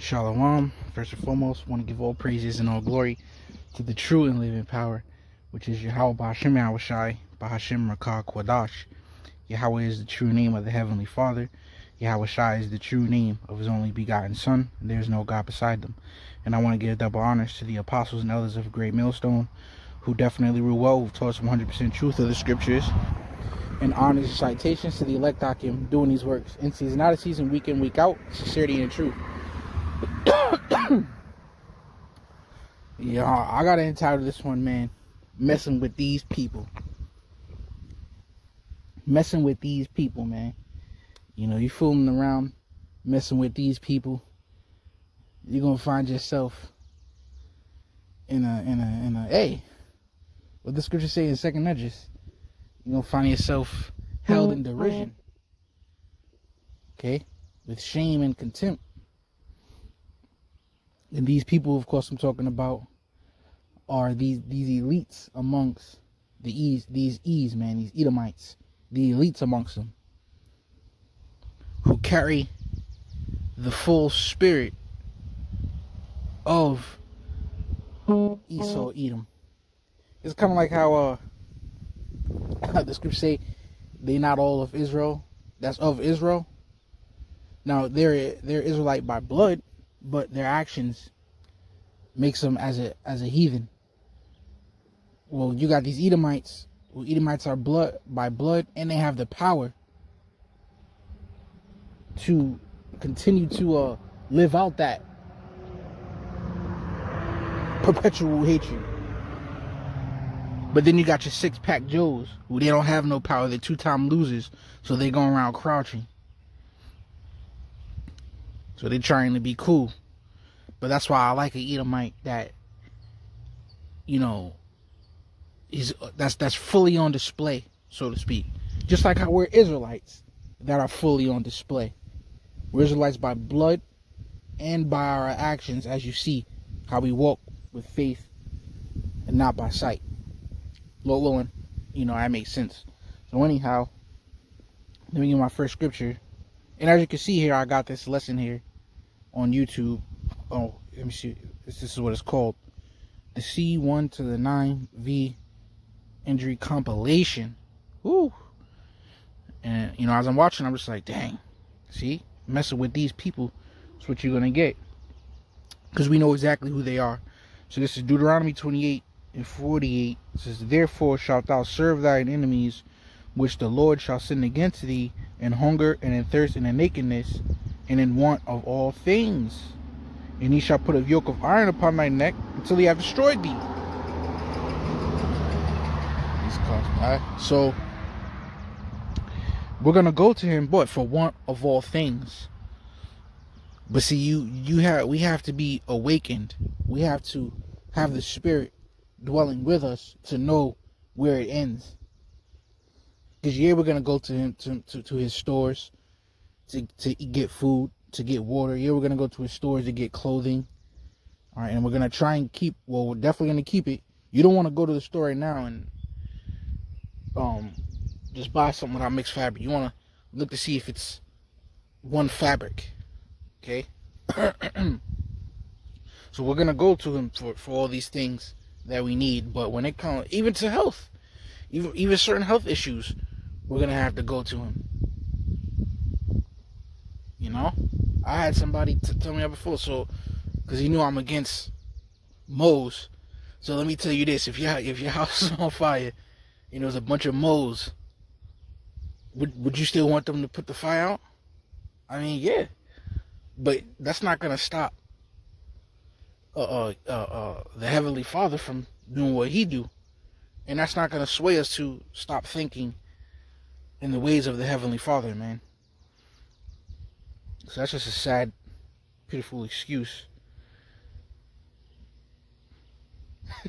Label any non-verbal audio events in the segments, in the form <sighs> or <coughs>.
Shalom. First and foremost, want to give all praises and all glory to the true and living power, which is Yahweh Bahashim Yahushai, Bahashim Rakah Kwadash. Yahweh is the true name of the Heavenly Father. Yahweh Shai is the true name of his only begotten Son, and there is no God beside them. And I want to give double honors to the apostles and elders of Great Millstone, who definitely rule well, who taught us 100% truth of the scriptures, and honors and citations to the elect Achim doing these works in season, out of season, week in, week out, sincerity and truth. <coughs> yeah, I gotta entitle this one, man, messing with these people. Messing with these people, man. You know, you fooling around, messing with these people, you're gonna find yourself in a in a in a hey. What the scripture say in second Esdras, you're gonna find yourself held in mm-hmm. derision. Okay? With shame and contempt. And these people, of course, I'm talking about are these these elites amongst the E's, these E's, man, these Edomites, the elites amongst them who carry the full spirit of Esau Edom. It's kind of like how uh <laughs> the scripture say they not all of Israel. That's of Israel. Now they're they're Israelite by blood, but their actions makes them as a as a heathen. Well, you got these Edomites. Well, Edomites are blood by blood, and they have the power to continue to uh, live out that perpetual hatred. But then you got your six pack Joes who they don't have no power. They're two time losers, so they going around crouching. So they're trying to be cool. But that's why I like an Edomite that, you know, is that's that's fully on display, so to speak. Just like how we're Israelites that are fully on display. We're Israelites by blood and by our actions, as you see how we walk with faith and not by sight. Lord willing, you know, that makes sense. So anyhow, let me get my first scripture. And as you can see here, I got this lesson here on YouTube. Oh, let me see. This, this is what it's called. The C1 to the 9V injury compilation. Woo. And, you know, as I'm watching, I'm just like, dang. See? Messing with these people is what you're going to get. Because we know exactly who they are. So this is Deuteronomy 28 and 48. It says, Therefore shalt thou serve thine enemies, which the Lord shall send against thee, in hunger and in thirst and in nakedness, and in want of all things. And he shall put a yoke of iron upon thy neck until he have destroyed thee. So we're gonna go to him, but for want of all things. But see, you you have we have to be awakened. We have to have the spirit dwelling with us to know where it ends. Because yeah, we're gonna go to him to, to, to his stores to to get food, to get water. Yeah, we're gonna go to his stores to get clothing. All right, and we're gonna try and keep. Well, we're definitely gonna keep it. You don't want to go to the store right now and um just buy something without mixed fabric. You want to look to see if it's one fabric. Okay? <clears throat> so we're going to go to him for, for all these things that we need. But when it comes, even to health, even, even certain health issues, we're going to have to go to him. You know? I had somebody t- tell me that before, so, because he knew I'm against moles. So let me tell you this: if your if your <laughs> house is on fire, you know, there's a bunch of moles would would you still want them to put the fire out? I mean, yeah, but that's not gonna stop uh, uh, uh, uh, the heavenly Father from doing what He do, and that's not gonna sway us to stop thinking in the ways of the heavenly Father, man. So that's just a sad, pitiful excuse.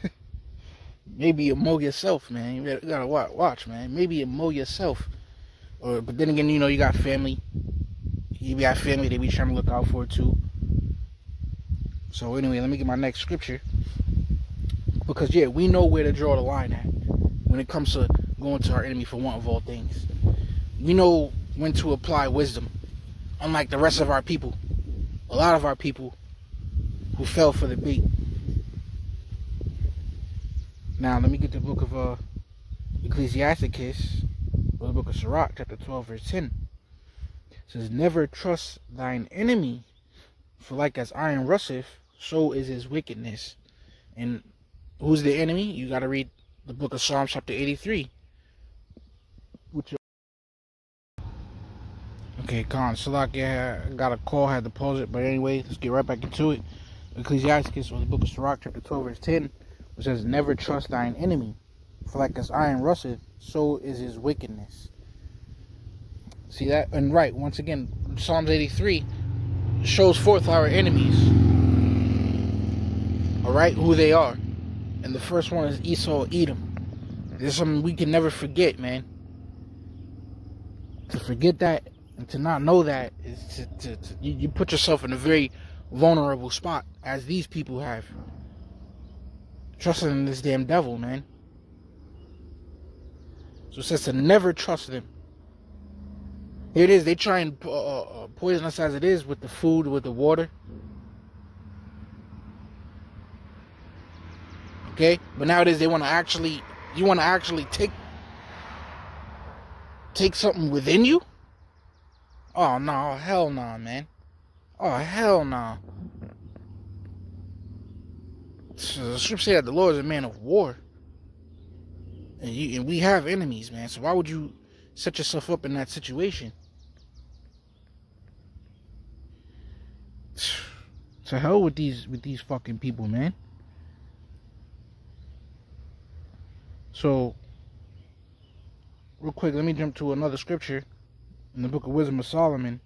<laughs> Maybe you mow yourself, man. You gotta watch, man. Maybe you mow yourself. Or, but then again, you know, you got family. You got family they be trying to look out for too. So anyway, let me get my next scripture. Because yeah, we know where to draw the line at when it comes to going to our enemy for want of all things. We know when to apply wisdom. Unlike the rest of our people. A lot of our people who fell for the bait. Now let me get the book of uh, Ecclesiasticus, or the book of Sirach, chapter 12, verse 10. It says, Never trust thine enemy, for like as iron rusteth, so is his wickedness. And who's the enemy? You got to read the book of Psalms, chapter 83. Which Okay, Con Salakia got a call, had to pause it, but anyway, let's get right back into it. Ecclesiasticus, or the book of Sirach, chapter 12, verse 10, which says, Never trust thine enemy, for like as iron rusteth, so is his wickedness. See that? And right, once again, Psalms 83 shows forth our enemies. Alright, who they are. And the first one is Esau Edom. There's something we can never forget, man. To forget that and to not know that is to, to, to you, you put yourself in a very vulnerable spot, as these people have. Trusting in this damn devil, man. So it says to never trust them. Here it is. They try and uh, uh, poison us as it is with the food, with the water. Okay, but nowadays they want to actually, you want to actually take, take something within you. Oh no, hell no, nah, man. Oh hell no. Nah. The that the Lord is a man of war. And, you, and we have enemies, man. So why would you set yourself up in that situation? <sighs> To hell with these with these fucking people, man. So real quick, let me jump to another scripture in the book of Wisdom of Solomon,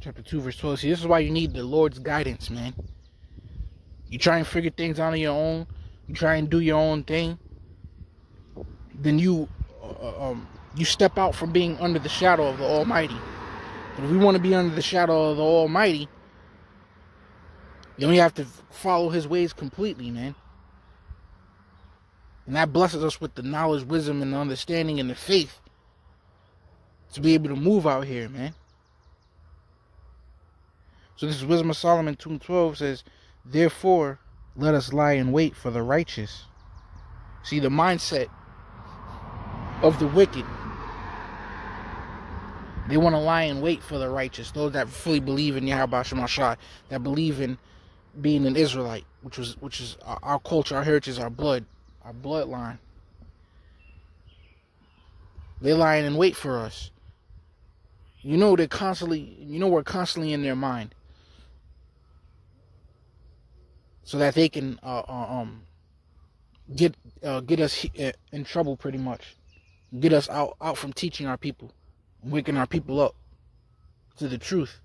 chapter 2, verse 12. See, this is why you need the Lord's guidance, man. You try and figure things out on your own, you try and do your own thing, then you uh, um, you step out from being under the shadow of the Almighty. But if we want to be under the shadow of the Almighty, then we have to follow His ways completely, man. And that blesses us with the knowledge, wisdom, and understanding and the faith to be able to move out here, man. So this is Wisdom of Solomon 2 and 12 says, Therefore, let us lie in wait for the righteous. See, the mindset of the wicked. They want to lie in wait for the righteous. Those that fully believe in Yahweh Shemashah, that believe in being an Israelite, which was which is our, our culture, our heritage, our blood, our bloodline. They're lying in wait for us. You know they're constantly, you know we're constantly in their mind, so that they can uh, uh um get uh, get us uh, in trouble pretty much, get us out out from teaching our people, waking our people up to the truth.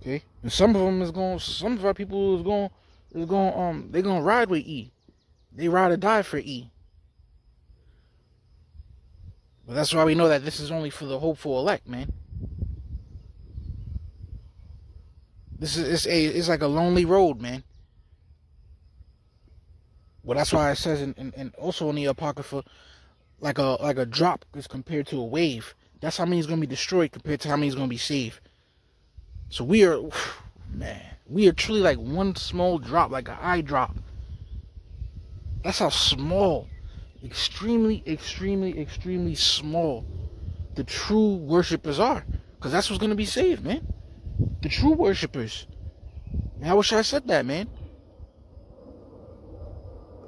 Okay, and some of them is going, some of our people is going, is going, um, they gonna ride with E. They ride or die for E. But that's why we know that this is only for the hopeful elect, man. This is it's a it's like a lonely road, man. Well, that's why it says, and also in the apocrypha, like a like a drop is compared to a wave. That's how many is gonna be destroyed compared to how many is gonna be saved. So we are, <sighs> man, we are truly like one small drop, like an eye drop. That's how small extremely, extremely, extremely small the true worshippers are. Because that's what's going to be saved, man. The true worshippers. And I wish I said that, man.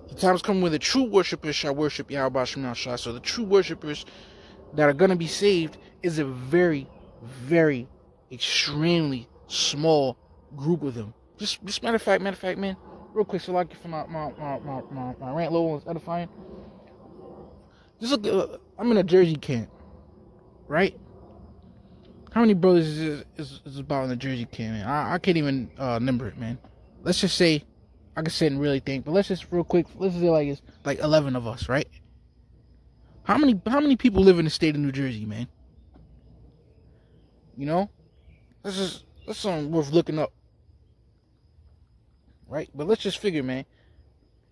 The time's coming when the true worshippers shall worship Yahweh Shah. So the true worshippers that are going to be saved is a very, very, extremely small group of them. Just, just matter of fact, matter of fact, man. Real quick, so like for my my my my, my, rant low and edifying. Just look, uh, I'm in a Jersey camp, right? How many brothers is, is, is about in the Jersey camp, man? I, I can't even uh, number it, man. Let's just say, I can sit and really think, but let's just real quick, let's say like it's like 11 of us, right? How many how many people live in the state of New Jersey, man? You know, this is that's something worth looking up, right? But let's just figure, man.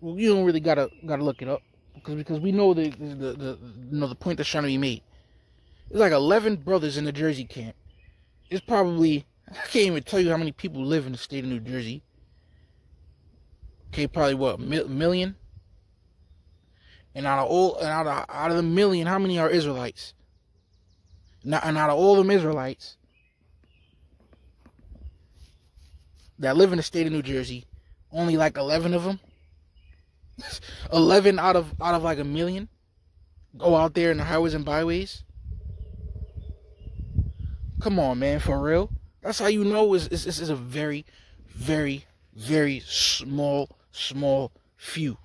Well, you don't really gotta gotta look it up because because we know the, the the, you know the point that's trying to be made. There's like 11 brothers in the Jersey camp. it's probably I can't even tell you how many people live in the state of New Jersey. Okay, probably what a million. And out of all, and out of out of the million, how many are Israelites? Now, and out of all them Israelites that live in the state of New Jersey, only like eleven of them, eleven out of out of like a million, go out there in the highways and byways. Come on, man, for real. That's how you know it's, it's, it's a very, very, very small, small few.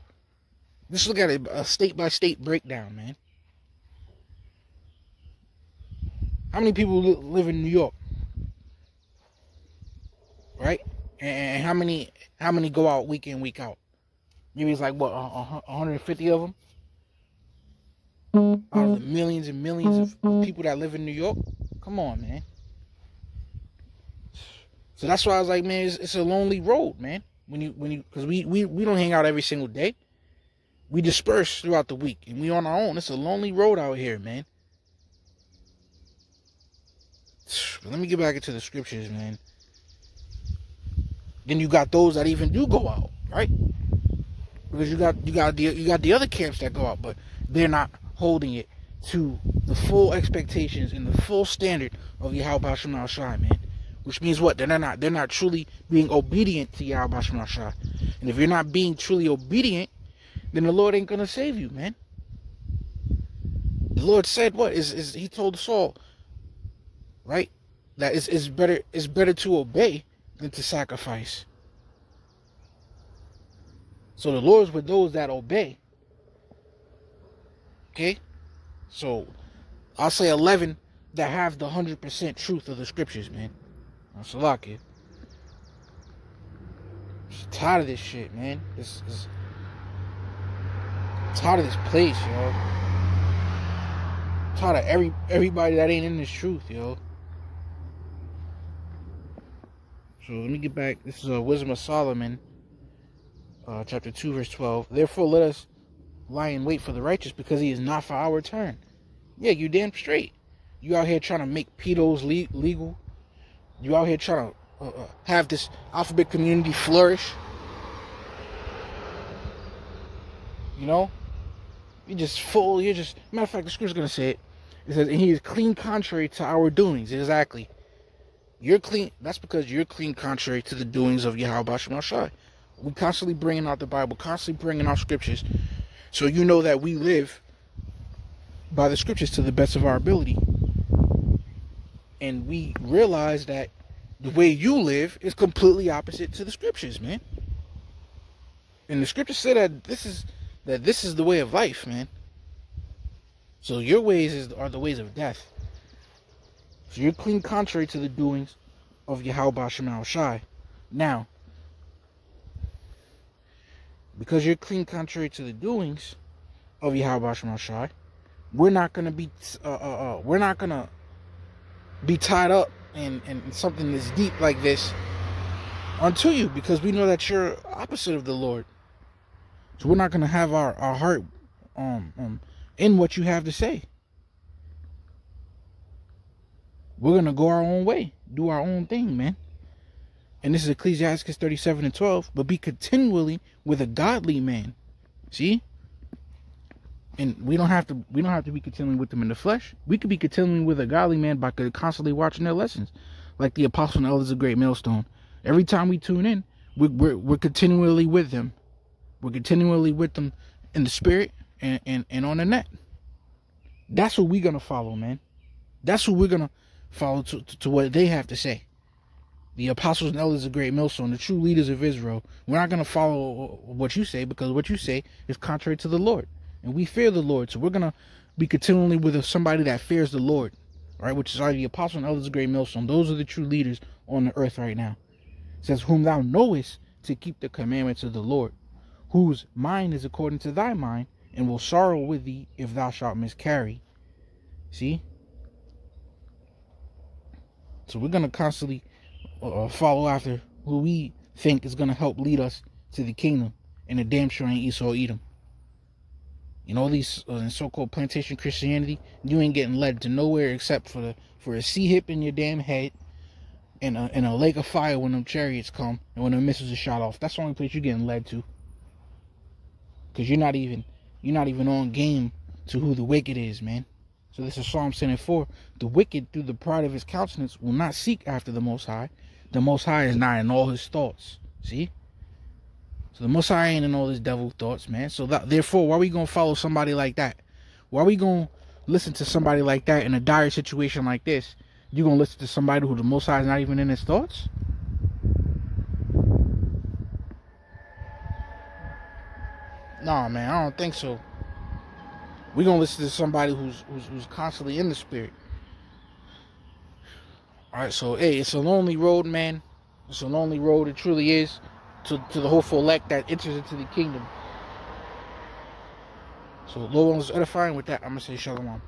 Just look at a state by state breakdown, man. How many people live in New York? Right? And how many how many go out week in week out? Maybe it's like what 150 of them. Out of the millions and millions of people that live in New York, come on, man. So that's why I was like, man, it's, it's a lonely road, man. When you when you because we, we we don't hang out every single day. We disperse throughout the week, and we on our own. It's a lonely road out here, man. But let me get back into the scriptures, man. Then you got those that even do go out, right? Because you got you got the you got the other camps that go out, but they're not holding it to the full expectations and the full standard of Yahweh Shem Shai, man. Which means what? They're not they're not truly being obedient to Yahweh Shem Shai. And if you're not being truly obedient, then the Lord ain't gonna save you, man. The Lord said what? Is is he told Saul, right? That is is better it's better to obey than to sacrifice. So the Lord's with those that obey. Okay? So I'll say 11 that have the 100% truth of the scriptures, man. That's a lot, kid. I'm tired of this shit, man. This is. tired of this place, yo. I'm tired of every everybody that ain't in this truth, yo. So let me get back. This is a Wisdom of Solomon, uh, chapter 2, verse 12. Therefore, let us lie in wait for the righteous because he is not for our turn. Yeah, you damn straight. You out here trying to make pedos le- legal. You out here trying to uh, uh, have this alphabet community flourish. You know? You're just full. You're just. Matter of fact, the scripture's going to say it. It says, and he is clean contrary to our doings. Exactly. You're clean. That's because you're clean contrary to the doings of Yahweh Shai. We constantly bringing out the Bible, constantly bringing out scriptures. So you know that we live by the scriptures to the best of our ability. And we realize that the way you live is completely opposite to the scriptures, man. And the scriptures say that this is that this is the way of life, man. So your ways is, are the ways of death. So you're clean contrary to the doings of Yahweh Shai. Now, because you're clean contrary to the doings of Yahweh Shai, we're not gonna be uh, uh, uh, we're not gonna be tied up in, in something that's deep like this unto you because we know that you're opposite of the Lord. So we're not gonna have our, our heart um, um in what you have to say. We're gonna go our own way, do our own thing, man. And this is Ecclesiastes 37 and 12. But be continually with a godly man. See? And we don't have to we don't have to be continuing with them in the flesh. We could be continuing with a godly man by constantly watching their lessons. Like the apostle and elders of great millstone. Every time we tune in, we're, we're, we're continually with them. We're continually with them in the spirit and, and, and on the net. That's what we're gonna follow, man. That's what we're gonna follow to, to, to, what they have to say. The apostles and elders of Great Millstone, the true leaders of Israel, we're not going to follow what you say because what you say is contrary to the Lord. And we fear the Lord. So we're going to be continually with somebody that fears the Lord, right? Which is why the apostles and elders of Great Millstone. Those are the true leaders on the earth right now. It says, Whom thou knowest to keep the commandments of the Lord, whose mind is according to thy mind, and will sorrow with thee if thou shalt miscarry. See? So we're going to constantly uh, follow after who we think is going to help lead us to the kingdom. And the damn sure ain't Esau Edom. You know, these uh, so-called plantation Christianity, you ain't getting led to nowhere except for the, for a C-hip in your damn head and a in a lake of fire when them chariots come and when the missiles are shot off. That's the only place you're getting led to. Cause you're not even you're not even on game to who the wicked is, man. So this is Psalm 74. The wicked, through the pride of his countenance, will not seek after the Most High. The Most High is not in all his thoughts. See? So the Most High ain't in all his devil thoughts, man. So that, therefore, why are we gonna follow somebody like that? Why are we gonna listen to somebody like that in a dire situation like this? You gonna listen to somebody who the Most High is not even in his thoughts? Nah, man, I don't think so. We're gonna listen to somebody who's, who's who's constantly in the spirit. Alright, so hey, it's a lonely road, man. It's a lonely road, it truly is, to, to the hopeful elect that enters into the kingdom. So Lord is edifying with that, I'm gonna say shalom.